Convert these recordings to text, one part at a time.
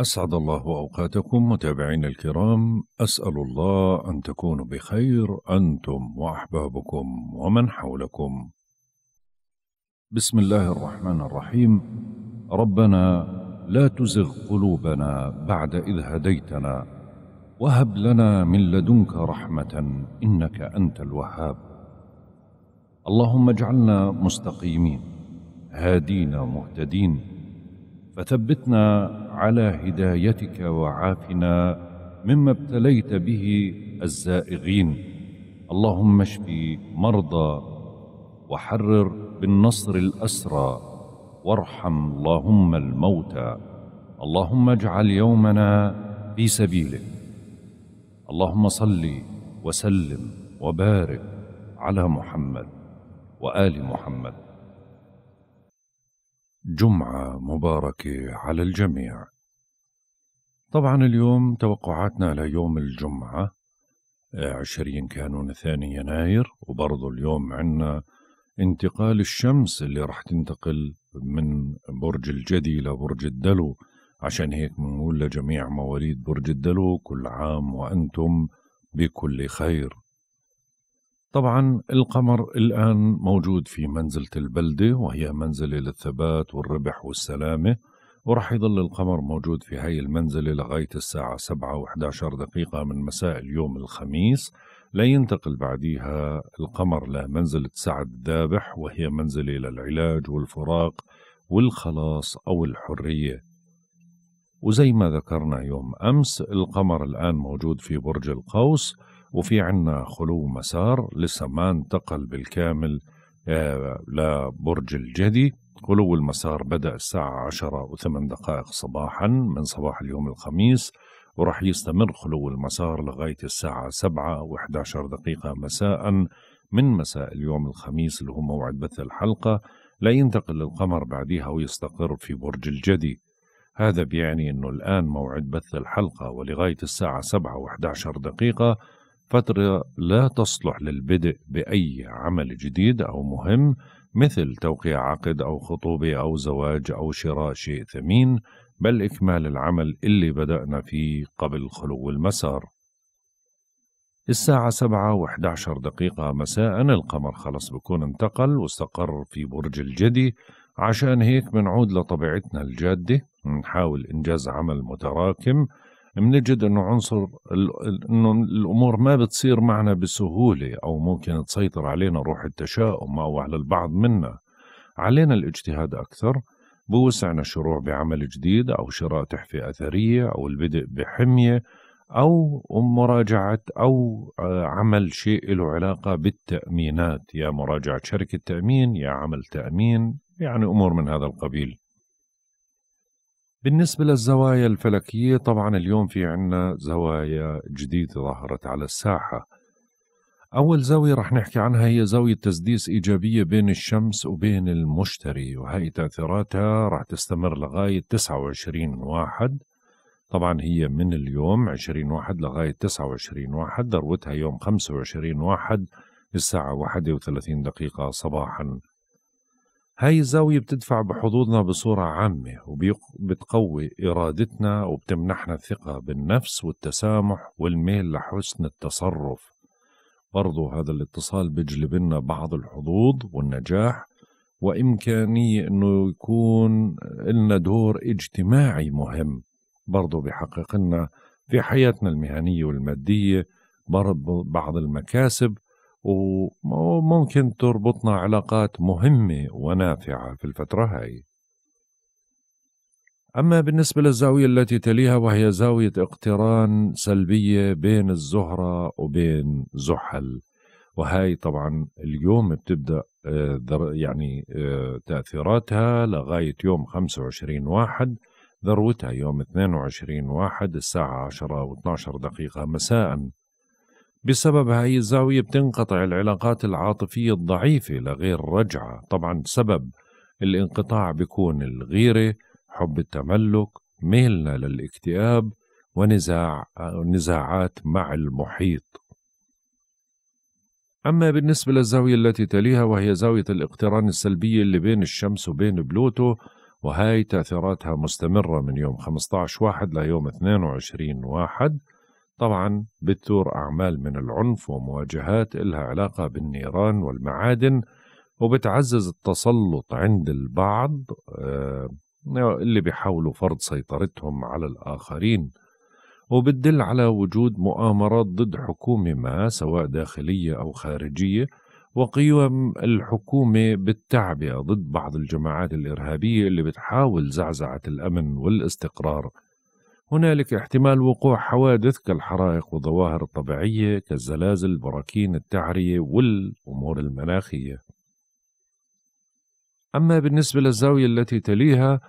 أسعد الله أوقاتكم متابعينا الكرام أسأل الله أن تكونوا بخير أنتم وأحبابكم ومن حولكم. بسم الله الرحمن الرحيم. ربنا لا تزغ قلوبنا بعد إذ هديتنا وهب لنا من لدنك رحمة إنك أنت الوهاب. اللهم اجعلنا مستقيمين هادين مهتدين فثبتنا على هدايتك وعافنا مما ابتليت به الزائغين. اللهم اشف مرضى وحرر بالنصر الأسرى وارحم اللهم الموتى. اللهم اجعل يومنا في سبيلك. اللهم صل وسلم وبارك على محمد وآل محمد. جمعة مباركة على الجميع. طبعا اليوم توقعاتنا ليوم الجمعة عشرين كانون ثاني يناير وبرضو اليوم عنا انتقال الشمس اللي راح تنتقل من برج الجدي لبرج الدلو عشان هيك بنقول لجميع مواليد برج الدلو كل عام وأنتم بكل خير طبعا القمر الآن موجود في منزلة البلدة وهي منزلة للثبات والربح والسلامة ورح يظل القمر موجود في هاي المنزلة لغاية الساعة سبعة وإحدى دقيقة من مساء اليوم الخميس. لينتقل بعديها القمر لمنزلة سعد الذابح وهي منزلة للعلاج والفراق والخلاص أو الحرية. وزي ما ذكرنا يوم أمس القمر الآن موجود في برج القوس وفي عنا خلو مسار لسه ما انتقل بالكامل آه، لبرج الجدي. خلو المسار بدأ الساعة عشرة وثمان دقائق صباحا من صباح اليوم الخميس ورح يستمر خلو المسار لغاية الساعة سبعة وإحدى دقيقة مساء من مساء اليوم الخميس اللي هو موعد بث الحلقة. لا ينتقل القمر بعديها ويستقر في برج الجدي. هذا بيعني أنه الآن موعد بث الحلقة ولغاية الساعة سبعة وإحدى دقيقة فترة لا تصلح للبدء بأي عمل جديد أو مهم مثل توقيع عقد أو خطوبة أو زواج أو شراء شيء ثمين بل إكمال العمل اللي بدأنا فيه قبل خلو المسار. الساعة سبعة وإحدى عشر دقيقة مساء القمر خلص بكون انتقل واستقر في برج الجدي. عشان هيك بنعود لطبيعتنا الجادة نحاول إنجاز عمل متراكم بنجد أنه عنصر أنه الأمور ما بتصير معنا بسهولة أو ممكن تسيطر علينا روح التشاؤم أو على البعض منا. علينا الاجتهاد أكثر بوسعنا الشروع بعمل جديد أو شراء تحفة أثرية أو البدء بحمية أو مراجعة أو آه، عمل شيء له علاقة بالتأمينات. يا مراجعة شركة تأمين يا عمل تأمين يعني أمور من هذا القبيل. بالنسبة للزوايا الفلكية طبعا اليوم في عنا زوايا جديدة ظهرت على الساحة. أول زاوية رح نحكي عنها هي زاوية تسديس إيجابية بين الشمس وبين المشتري وهي تأثيراتها رح تستمر لغاية 29 واحد. طبعا هي من اليوم 20 واحد لغاية 29 واحد ذروتها يوم 25 واحد الساعة 31 دقيقة صباحا. هاي الزاوية بتدفع بحظوظنا بصورة عامة وبتقوي إرادتنا وبتمنحنا الثقة بالنفس والتسامح والميل لحسن التصرف. برضو هذا الاتصال بيجلب لنا بعض الحظوظ والنجاح وإمكانية أنه يكون لنا دور اجتماعي مهم. برضو بيحقق لنا في حياتنا المهنية والمادية بعض المكاسب وممكن تربطنا علاقات مهمة ونافعة في الفترة هاي. أما بالنسبة للزاوية التي تليها وهي زاوية اقتران سلبية بين الزهرة وبين زحل. وهاي طبعا اليوم بتبدأ آه، يعني آه، تأثيراتها لغاية يوم 25 واحد ذروتها يوم 22 واحد الساعة 10 و12 دقيقة مساء. بسبب هاي الزاوية بتنقطع العلاقات العاطفية الضعيفة لغير رجعة. طبعا سبب الانقطاع بيكون الغيرة حب التملك ميلنا للاكتئاب ونزاع نزاعات مع المحيط. أما بالنسبة للزاوية التي تليها وهي زاوية الاقتران السلبية اللي بين الشمس وبين بلوتو وهاي تأثيراتها مستمرة من يوم 15 واحد ليوم 22 واحد. طبعا بتثور أعمال من العنف ومواجهات إلها علاقة بالنيران والمعادن وبتعزز التسلط عند البعض آه، اللي بيحاولوا فرض سيطرتهم على الآخرين وبتدل على وجود مؤامرات ضد حكومة ما سواء داخلية أو خارجية وقيم الحكومة بالتعبئة ضد بعض الجماعات الإرهابية اللي بتحاول زعزعة الأمن والاستقرار. هنالك احتمال وقوع حوادث كالحرائق والظواهر الطبيعية كالزلازل براكين التعرية والأمور المناخية. أما بالنسبة للزاوية التي تليها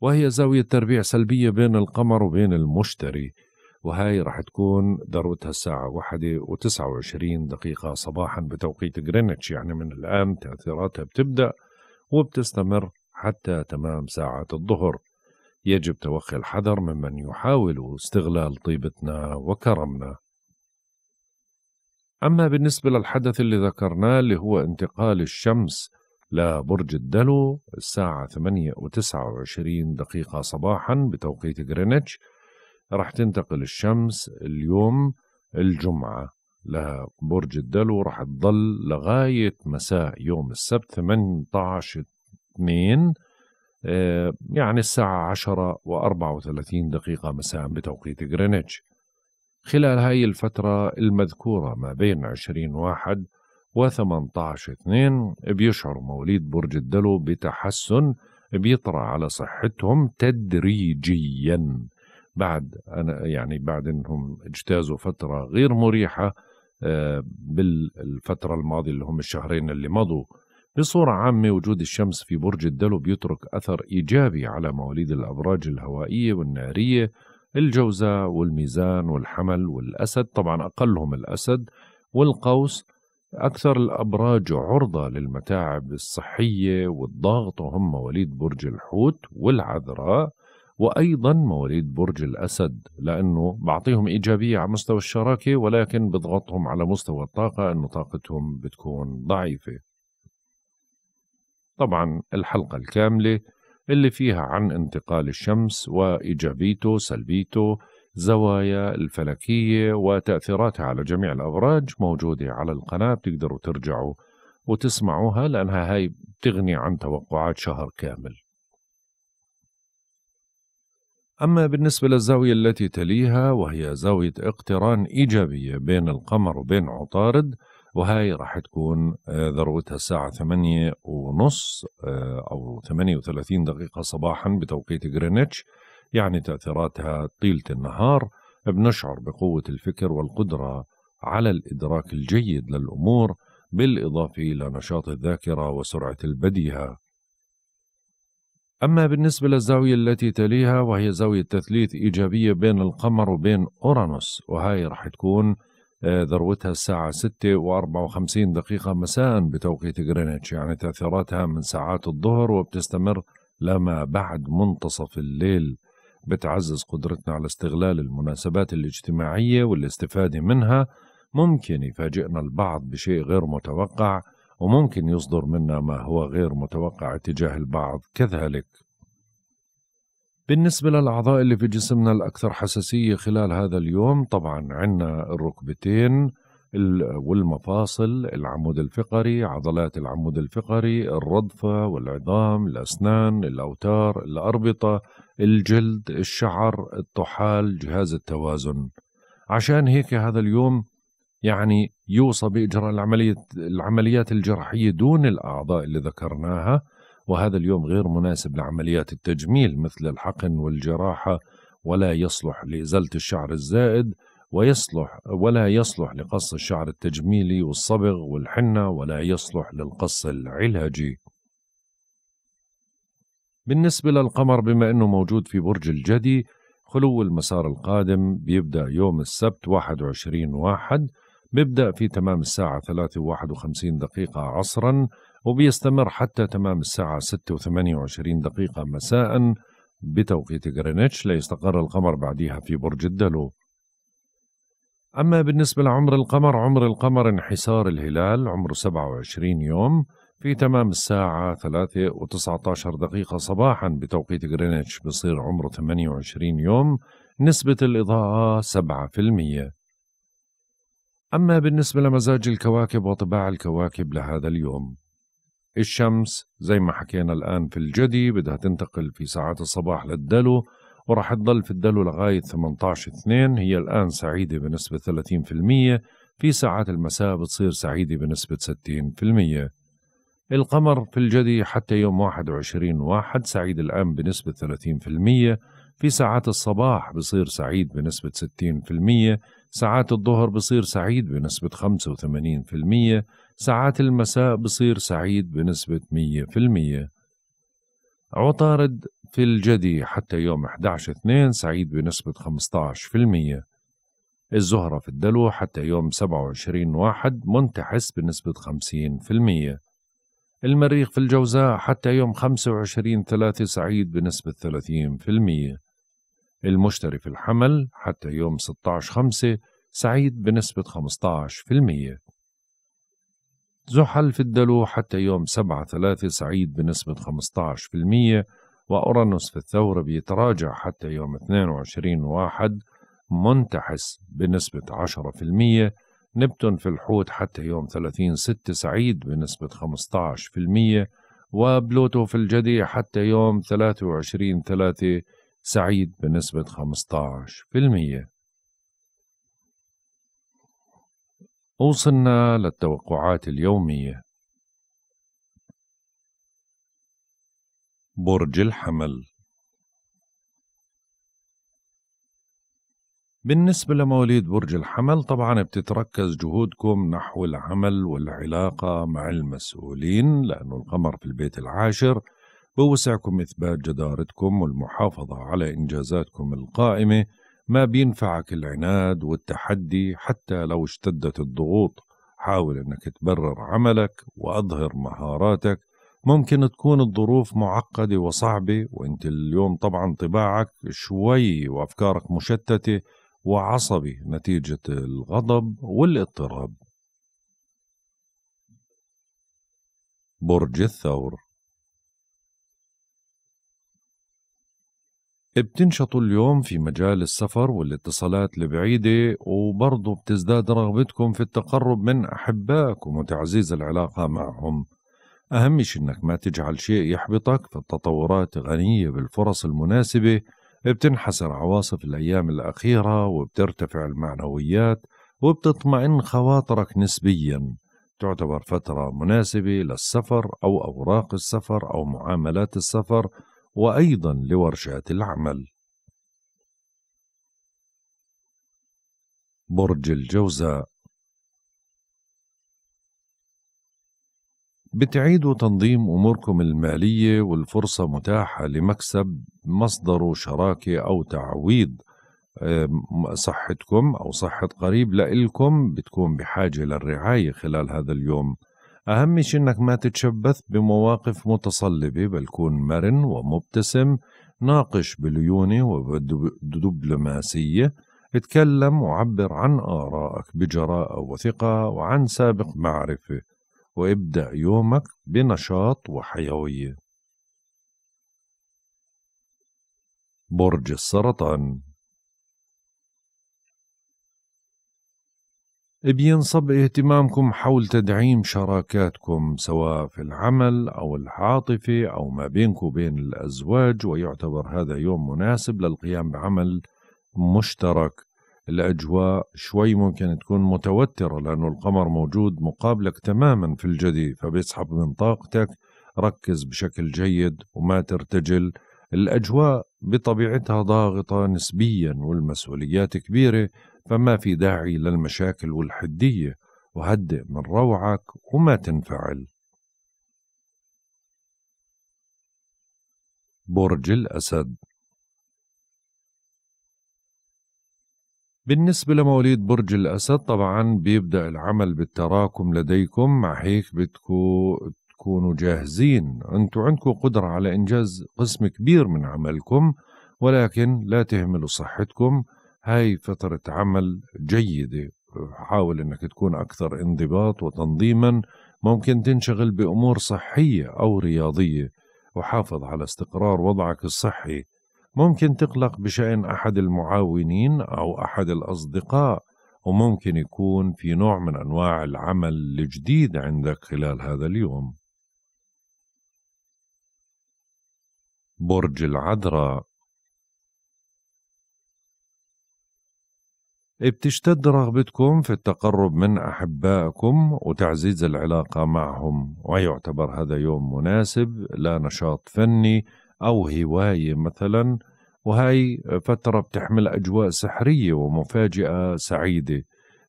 وهي زاوية تربيع سلبية بين القمر وبين المشتري وهاي راح تكون ذروتها الساعة واحدة وتسعة وعشرين دقيقة صباحا بتوقيت غرينتش يعني من الآن تأثيراتها بتبدأ وبتستمر حتى تمام ساعة الظهر. يجب توخي الحذر ممن يحاول استغلال طيبتنا وكرمنا. أما بالنسبة للحدث اللي ذكرناه اللي هو انتقال الشمس لبرج الدلو الساعة 8 و29 دقيقة صباحا بتوقيت غرينتش راح تنتقل الشمس اليوم الجمعة. لبرج الدلو راح تضل لغاية مساء يوم السبت 18 2 آه، يعني الساعة 10 و34 دقيقة مساء بتوقيت غرينتش. خلال هاي الفترة المذكورة ما بين 20 واحد و 18 2 بيشعر مواليد برج الدلو بتحسن بيطرأ على صحتهم تدريجيا. بعد أنا يعني بعد إنهم اجتازوا فترة غير مريحة آه، بالفترة الماضية اللي هم الشهرين اللي مضوا بصورة عامة وجود الشمس في برج الدلو بيترك أثر إيجابي على مواليد الأبراج الهوائية والنارية الجوزاء والميزان والحمل والأسد طبعا أقلهم الأسد والقوس. أكثر الأبراج عرضة للمتاعب الصحية والضغط وهم مواليد برج الحوت والعذراء وأيضا مواليد برج الأسد لأنه بعطيهم إيجابية على مستوى الشراكة ولكن بضغطهم على مستوى الطاقة أنه طاقتهم بتكون ضعيفة. طبعا الحلقة الكاملة اللي فيها عن انتقال الشمس وإيجابيته سلبيته زوايا الفلكية وتأثيراتها على جميع الأبراج موجودة على القناة بتقدروا ترجعوا وتسمعوها لأنها هاي بتغني عن توقعات شهر كامل. أما بالنسبة للزاوية التي تليها وهي زاوية اقتران إيجابية بين القمر وبين عطارد وهاي راح تكون آه، ذروتها الساعة ثمانية ونص آه، أو ثمانية وثلاثين دقيقة صباحا بتوقيت غرينتش يعني تأثيراتها طيلة النهار بنشعر بقوة الفكر والقدرة على الإدراك الجيد للأمور بالإضافة إلى نشاط الذاكرة وسرعة البديهة. أما بالنسبة للزاوية التي تليها وهي زاوية تثليث إيجابية بين القمر وبين أورانوس وهي راح تكون ذروتها الساعة 6 و54 دقيقة. مساء بتوقيت غرينتش يعني تأثيراتها من ساعات الظهر وبتستمر لما بعد منتصف الليل. بتعزز قدرتنا على استغلال المناسبات الاجتماعية والاستفادة منها. ممكن يفاجئنا البعض بشيء غير متوقع وممكن يصدر منا ما هو غير متوقع تجاه البعض. كذلك. بالنسبة للأعضاء اللي في جسمنا الأكثر حساسية خلال هذا اليوم طبعا عنا الركبتين والمفاصل العمود الفقري عضلات العمود الفقري الرضفة والعظام الأسنان الأوتار الأربطة الجلد الشعر الطحال جهاز التوازن. عشان هيك هذا اليوم يعني يوصى بإجراء العملية العمليات الجراحية دون الأعضاء اللي ذكرناها وهذا اليوم غير مناسب لعمليات التجميل مثل الحقن والجراحة ولا يصلح لإزالة الشعر الزائد ويصلح ولا يصلح لقص الشعر التجميلي والصبغ والحنة ولا يصلح للقص العلاجي. بالنسبة للقمر بما أنه موجود في برج الجدي خلو المسار القادم بيبدأ يوم السبت 21 واحد بيبدأ في تمام الساعة 3 و51 دقيقة عصرا وبيستمر حتى تمام الساعة 6 و28 دقيقة مساء بتوقيت غرينتش ليستقر القمر بعدها في برج الدلو. أما بالنسبة لعمر القمر عمر القمر انحسار الهلال عمره 27 يوم في تمام الساعة ثلاثة وتسعة عشر دقيقة صباحا بتوقيت غرينتش بصير عمره 28 يوم نسبة الإضاءة 7% أما بالنسبة لمزاج الكواكب وطباع الكواكب لهذا اليوم الشمس زي ما حكينا الآن في الجدي بدها تنتقل في ساعات الصباح للدلو وراح تضل في الدلو لغاية 18 2 هي الآن سعيدة بنسبة 30% في ساعات المساء بتصير سعيدة بنسبة 60% القمر في الجدي حتى يوم 21 واحد سعيد الآن بنسبة 30% في ساعات الصباح بصير سعيد بنسبة 60% ساعات الظهر بصير سعيد بنسبة 85% ساعات المساء بصير سعيد بنسبة 100% عطارد في الجدي حتى يوم 11 2 سعيد بنسبة 15% الزهرة في الدلو حتى يوم 27 واحد منتحس بنسبة 50% المريخ في الجوزاء حتى يوم 25 ثلاثة سعيد بنسبة 30% المشتري في الحمل حتى يوم 16 خمسة سعيد بنسبة 15% زحل في الدلو حتى يوم 7 ثلاثة سعيد بنسبة 15% وأورانوس في الثورة بيتراجع حتى يوم 22 واحد منتحس بنسبة 10% نبتون في الحوت حتى يوم 30 ستة سعيد بنسبة 15% وبلوتو في الجدي حتى يوم 23 ثلاثة سعيد بنسبة 15% وصلنا للتوقعات اليومية. برج الحمل. بالنسبة لمواليد برج الحمل طبعا بتتركز جهودكم نحو العمل والعلاقة مع المسؤولين لأنه القمر في البيت العاشر بوسعكم إثبات جدارتكم والمحافظة على إنجازاتكم القائمة. ما بينفعك العناد والتحدي حتى لو اشتدت الضغوط. حاول إنك تبرر عملك وأظهر مهاراتك. ممكن تكون الظروف معقدة وصعبة وإنت اليوم طبعا طباعك شوي وأفكارك مشتتة وعصبي نتيجة الغضب والاضطراب. برج الثور بتنشطوا اليوم في مجال السفر والاتصالات البعيدة وبرضو بتزداد رغبتكم في التقرب من أحبائكم وتعزيز العلاقة معهم. أهم شيء إنك ما تجعل شيء يحبطك فالتطورات غنية بالفرص المناسبة. بتنحسر عواصف الأيام الأخيرة وبترتفع المعنويات وبتطمئن خواطرك نسبيا. تعتبر فترة مناسبة للسفر أو أوراق السفر أو معاملات السفر وأيضا لورشات العمل. برج الجوزاء. بتعيدوا تنظيم أموركم المالية والفرصة متاحة لمكسب مصدره شراكة أو تعويض صحتكم أو صحة قريب لإلكم بتكون بحاجة للرعاية خلال هذا اليوم. أهم شيء إنك ما تتشبث بمواقف متصلبة بل كون مرن ومبتسم ناقش بليونة وبدبلوماسية اتكلم وعبر عن آرائك بجراءة وثقة وعن سابق معرفة وابدأ يومك بنشاط وحيوية. برج السرطان بينصب اهتمامكم حول تدعيم شراكاتكم سواء في العمل أو العاطفة أو ما بينكم وبين الأزواج ويعتبر هذا يوم مناسب للقيام بعمل مشترك. الأجواء شوي ممكن تكون متوترة لأنه القمر موجود مقابلك تماما في الجدي فبيسحب من طاقتك. ركز بشكل جيد وما ترتجل. الأجواء بطبيعتها ضاغطة نسبيا والمسؤوليات كبيرة. فما في داعي للمشاكل والحدية وهدئ من روعك وما تنفعل. برج الأسد بالنسبة لمواليد برج الأسد طبعا بيبدأ العمل بالتراكم لديكم. مع هيك بدكم تكونوا جاهزين. أنتوا عندكم قدرة على إنجاز قسم كبير من عملكم ولكن لا تهملوا صحتكم. هاي فترة عمل جيدة. حاول إنك تكون أكثر انضباط وتنظيما. ممكن تنشغل بأمور صحية أو رياضية. وحافظ على استقرار وضعك الصحي. ممكن تقلق بشأن أحد المعاونين أو أحد الأصدقاء. وممكن يكون في نوع من أنواع العمل الجديد عندك خلال هذا اليوم. برج العذراء. بتشتد رغبتكم في التقرب من أحبائكم وتعزيز العلاقة معهم ويعتبر هذا يوم مناسب لنشاط فني أو هواية مثلا وهي فترة بتحمل أجواء سحرية ومفاجئة سعيدة.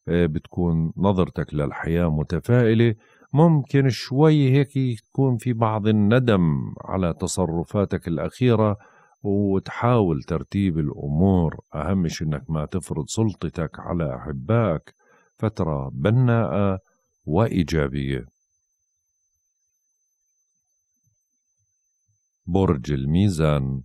بتكون نظرتك للحياة متفائلة. ممكن شوي هيك يكون في بعض الندم على تصرفاتك الأخيرة وتحاول ترتيب الأمور. أهم شيء إنك ما تفرض سلطتك على أحبائك. فترة بناءة وإيجابية. برج الميزان.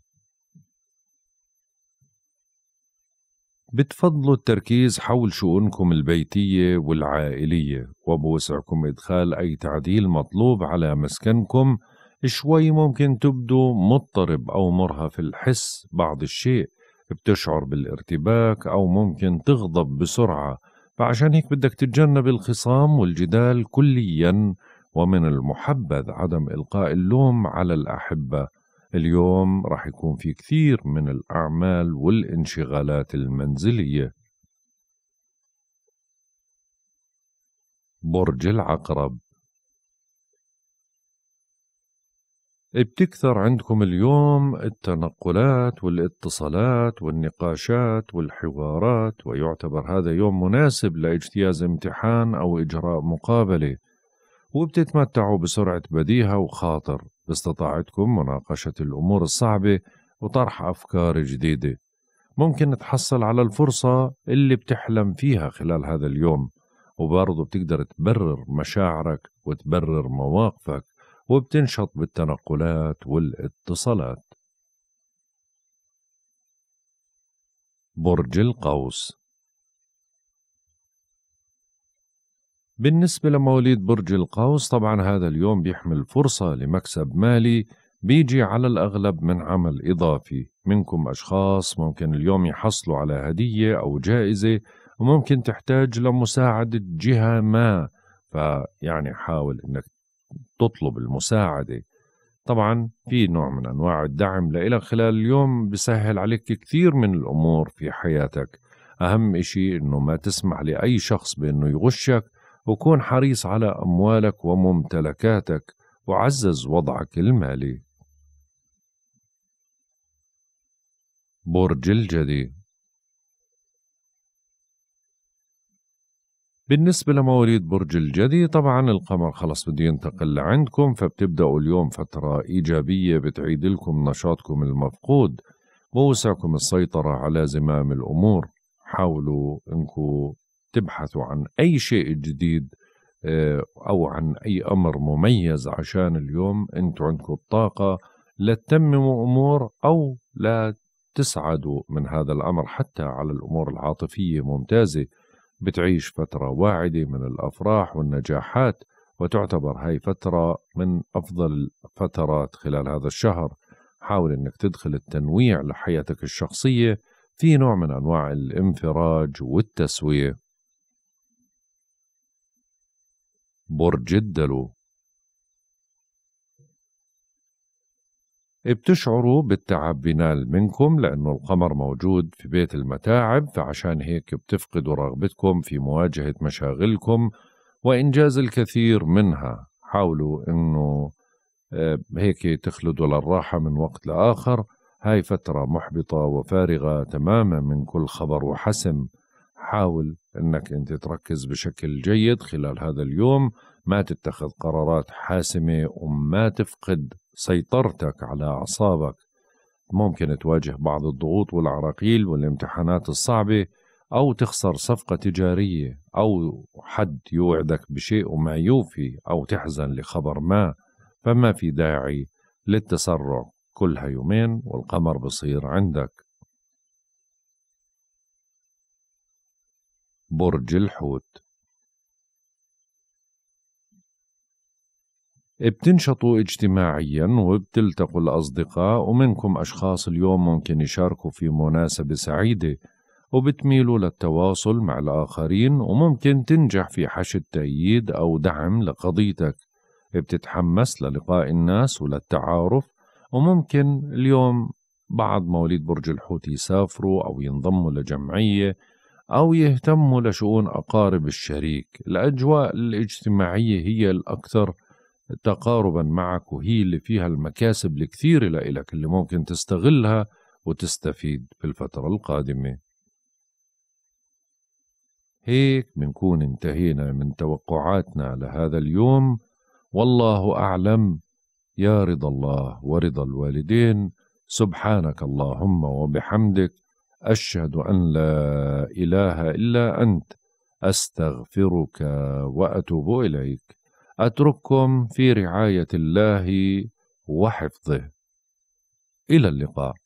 بتفضلوا التركيز حول شؤونكم البيتية والعائلية وبوسعكم إدخال أي تعديل مطلوب على مسكنكم شوي ممكن تبدو مضطرب أو مرهف الحس بعض الشيء بتشعر بالارتباك أو ممكن تغضب بسرعة. فعشان هيك بدك تتجنب الخصام والجدال كليا ومن المحبذ عدم إلقاء اللوم على الأحبة. اليوم راح يكون في كثير من الأعمال والانشغالات المنزلية. برج العقرب بتكثر عندكم اليوم التنقلات والاتصالات والنقاشات والحوارات ويعتبر هذا يوم مناسب لإجتياز امتحان أو إجراء مقابلة. وبتتمتعوا بسرعة بديهة وخاطر. باستطاعتكم مناقشة الأمور الصعبة وطرح أفكار جديدة. ممكن تحصل على الفرصة اللي بتحلم فيها خلال هذا اليوم وبرضه بتقدر تبرر مشاعرك وتبرر مواقفك. وبتنشط بالتنقلات والاتصالات. برج القوس. بالنسبة لمواليد برج القوس طبعا هذا اليوم بيحمل فرصة لمكسب مالي بيجي على الأغلب من عمل إضافي. منكم أشخاص ممكن اليوم يحصلوا على هدية أو جائزة وممكن تحتاج لمساعدة جهة ما. فيعني حاول إنك تطلب المساعدة. طبعا في نوع من أنواع الدعم لإلك خلال اليوم بسهل عليك كثير من الأمور في حياتك. أهم إشي إنه ما تسمح لأي شخص بأنه يغشك وكون حريص على أموالك وممتلكاتك وعزز وضعك المالي. برج الجدي بالنسبة لمواليد برج الجدي طبعا القمر خلص بده ينتقل لعندكم فبتبدأوا اليوم فترة إيجابية بتعيد لكم نشاطكم المفقود بوسعكم السيطرة على زمام الأمور. حاولوا انكم تبحثوا عن أي شيء جديد آه، أو عن أي أمر مميز عشان اليوم أنتوا عندكم الطاقة لتتمموا أمور أو لا تسعدوا من هذا الأمر حتى على الأمور العاطفية ممتازة. بتعيش فترة واعدة من الأفراح والنجاحات وتعتبر هاي فترة من أفضل الفترات خلال هذا الشهر. حاول أنك تدخل التنويع لحياتك الشخصية في نوع من أنواع الانفراج والتسوية. برج الدلو. بتشعروا بالتعب بينال منكم لأنه القمر موجود في بيت المتاعب فعشان هيك بتفقدوا رغبتكم في مواجهة مشاغلكم وإنجاز الكثير منها. حاولوا إنه آه، هيك تخلدوا للراحة من وقت لآخر. هاي فترة محبطة وفارغة تماما من كل خبر وحسم. حاول إنك أنت تركز بشكل جيد خلال هذا اليوم. ما تتخذ قرارات حاسمة وما تفقد سيطرتك على أعصابك. ممكن تواجه بعض الضغوط والعراقيل والامتحانات الصعبة أو تخسر صفقة تجارية أو حد يوعدك بشيء وما يوفي أو تحزن لخبر ما. فما في داعي للتسرع كلها يومين والقمر بصير عندك. برج الحوت بتنشطوا اجتماعيا وبتلتقوا الأصدقاء ومنكم أشخاص اليوم ممكن يشاركوا في مناسبة سعيدة وبتميلوا للتواصل مع الآخرين وممكن تنجح في حشد تأييد أو دعم لقضيتك. بتتحمس للقاء الناس وللتعارف وممكن اليوم بعض مواليد برج الحوت يسافروا أو ينضموا لجمعية أو يهتموا لشؤون أقارب الشريك. الأجواء الاجتماعية هي الأكثر تقاربا معك وهي اللي فيها المكاسب الكثيرة لإلك اللي ممكن تستغلها وتستفيد في الفترة القادمة. هيك بنكون انتهينا من توقعاتنا لهذا اليوم. والله أعلم. يا رضا الله ورضا الوالدين. سبحانك اللهم وبحمدك. أشهد أن لا إله إلا أنت. أستغفرك وأتوب إليك. أترككم في رعاية الله وحفظه. إلى اللقاء.